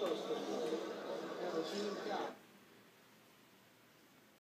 piuttosto che